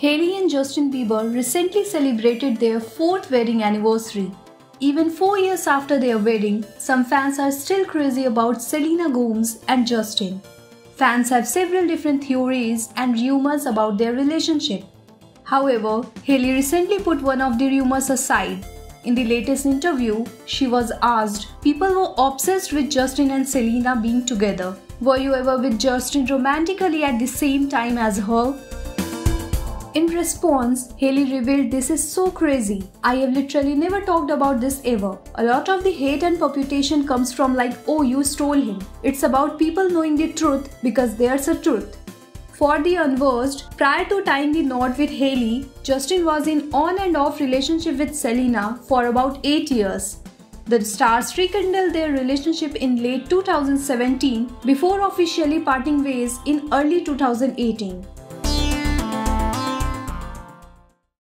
Hailey and Justin Bieber recently celebrated their fourth wedding anniversary. Even four years after their wedding, some fans are still crazy about Selena Gomez and Justin. Fans have several different theories and rumors about their relationship. However, Hailey recently put one of the rumors aside. In the latest interview, she was asked, People were obsessed with Justin and Selena being together. Were you ever with Justin romantically at the same time as her? In response, Hailey revealed this is so crazy. I have literally never talked about this ever. A lot of the hate and reputation comes from like, oh, you stole him. It's about people knowing the truth because there's a truth. For the unversed, prior to tying the knot with Hailey, Justin was in on and off relationship with Selena for about 8 years. The stars rekindled their relationship in late 2017 before officially parting ways in early 2018.